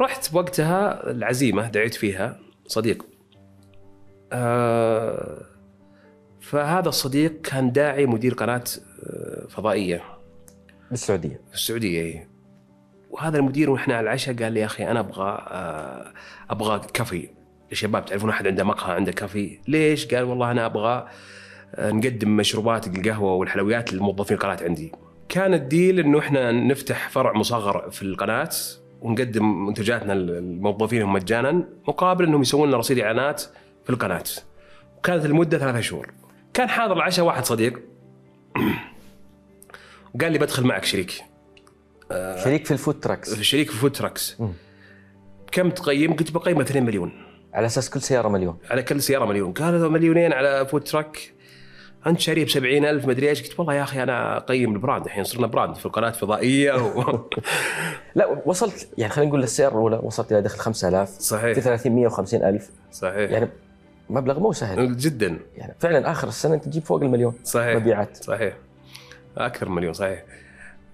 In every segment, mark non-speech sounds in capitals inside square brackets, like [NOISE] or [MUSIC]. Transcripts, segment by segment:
رحت وقتها العزيمة دعيت فيها صديق آه فهذا الصديق كان داعي مدير قناة آه، فضائية بالسعودية في السعودية إيه. وهذا المدير وإحنا على العشاء قال لي يا أخي أنا أبغى آه، أبغى كافي الشباب تعرفون أحد عنده مقهى عنده كافي ليش؟ قال والله أنا أبغى آه، نقدم مشروبات القهوة والحلويات للموظفين القناه عندي. كان ال deal إنه إحنا نفتح فرع مصغر في القناة ونقدم منتجاتنا للموظفين مجانا مقابل إنهم يسوون لنا رصيد إعلانات في القناة. وكانت المدة ثلاثة شهور. كان حاضر العشاء واحد صديق [CLEARS THROAT] وقال لي بدخل معك شريك شريك في ال food trucks شريك في food trucks. كم تقيم؟ قلت بقيمة 2 مليون على أساس كل سيارة مليون على كل سيارة مليون قال هذا مليونين على food truck أنت شاريه ب 70000 مدري إيش. قلت والله يا أخي أنا اقيم ال brand. الحين صرنا brand في القناة فضائيه و... [LAUGHS] لا وصلت يعني خلينا نقول السياره الأولى وصلت إلى دخل 5000 صحيح. في 350 ألف. صحيح. يعني مبلغ مو سهل. جدا. يعني فعلا آخر السنة أنت تجيب فوق المليون صحيح. مبيعات. صحيح. أكثر من مليون صحيح.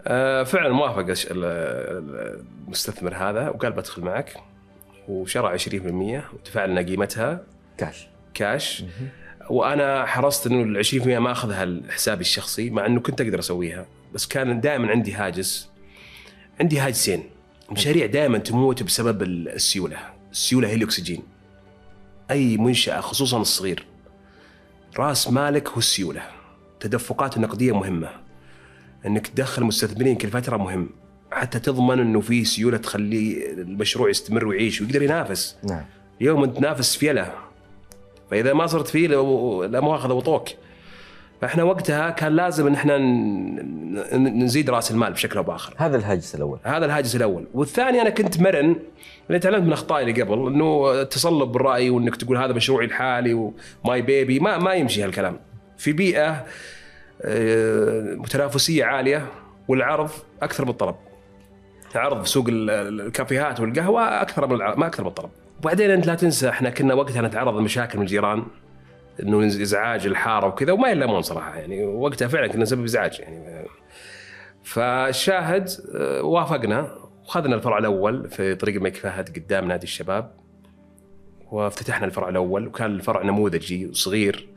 آه فعلا موافق المستثمر هذا وقال بدخل معك. وشرى 20% ودفع لنا قيمتها. كاش. كاش. وأنا حرصت إنه ال 20% ما أخذها لحسابي الشخصي مع إنه كنت أقدر أسويها. بس كان دائما عندي هاجس. عندي هاجسين. مشاريع دائما تموت بسبب ال- السيولة. السيولة هي الأكسجين. أي منشأة خصوصا الصغير. رأس مالك هو السيولة. تدفقات النقديه مهمة. إنك تدخل مستثمرين كل فترة مهم. حتى تضمن إنه في سيولة تخلي المشروع يستمر ويعيش ويقدر ينافس. نعم. اليوم انت تنافس فيله فإذا ما صرت فيه لا مؤاخذة وطوك. فإحنا وقتها كان لازم إن إحنا نزيد رأس المال بشكل أو بآخر. هذا الهاجس الأول. هذا الهاجس الأول. والثاني أنا كنت مرن. اللي تعلمت من أخطائي اللي قبل إنه تصلب بالرأي وإنك تقول هذا مشروعي الحالي وماي بيبي ما ما يمشي هالكلام. في بيئة آه، متنافسية عالية والعرض أكثر من الطلب عرض سوق ال- ال- الكافيهات والقهوة أكثر من العرض ما أكثر من الطلب وبعدين أنت لا تنسى إحنا كنا وقتها نتعرض لمشاكل من الجيران إنه إزعاج الحارة وكذا وما يلامون صراحة يعني وقتها فعلا كنا نسبب إزعاج يعني. فالشاهد آه، وافقنا وخذنا الفرع الأول في طريق الملك فهد قدام نادي الشباب وافتتحنا الفرع الأول وكان الفرع نموذجي وصغير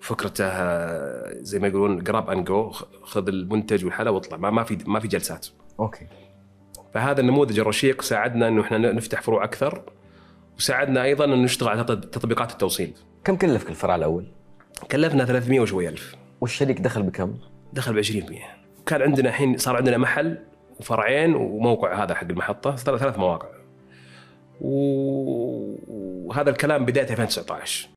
فكرته آه، زي ما يقولون grab and go خذ المنتج والحلا واطلع ما ما في ما في جلسات. أوكي. فهذا النموذج الرشيق ساعدنا إنه إحنا نفتح فروع أكثر وساعدنا أيضا أن نشتغل على تط- تطبيقات التوصيل. كم كلفك الفرع الأول؟ كلفنا 300 وشوي ألف. والشريك دخل بكم؟ دخل ب 20% كان عندنا الحين صار عندنا محل وفرعين وموقع هذا حق المحطة صار ثلاث مواقع. وهذا الكلام بداية 2019